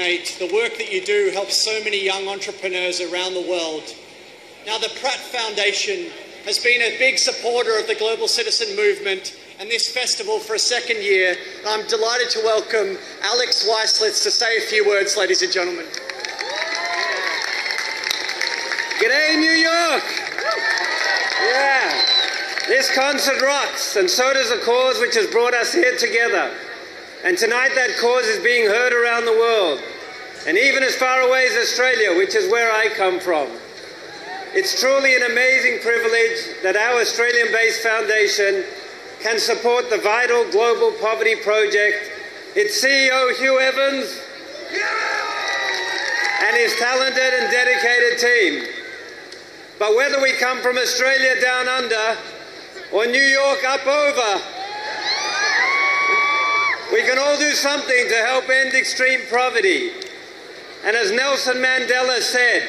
The work that you do helps so many young entrepreneurs around the world. Now, the Pratt Foundation has been a big supporter of the Global Citizen Movement and this festival for a second year. I'm delighted to welcome Alex Waislitz to say a few words, ladies and gentlemen. G'day, New York! Yeah, this concert rocks, and so does the cause which has brought us here together. And tonight, that cause is being heard around the world, and even as far away as Australia, which is where I come from. It's truly an amazing privilege that our Australian based foundation can support the vital Global Poverty Project, its CEO, Hugh Evans, and his talented and dedicated team. But whether we come from Australia down under or New York up over, can all do something to help end extreme poverty. And as Nelson Mandela said,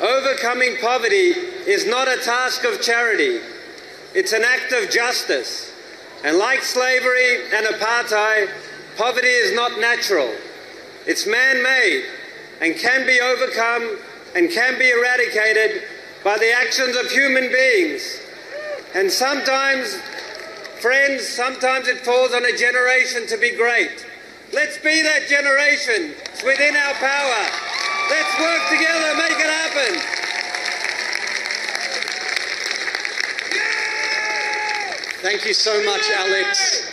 overcoming poverty is not a task of charity, it's an act of justice. And like slavery and apartheid, poverty is not natural. It's man made and can be overcome and can be eradicated by the actions of human beings. And sometimes Friends, sometimes it falls on a generation to be great. Let's be that generation. It's within our power. Let's work together, make it happen. Thank you so much, Alex.